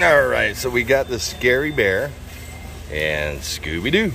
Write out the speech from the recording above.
All right, so we got the scary bear and Scooby Doo.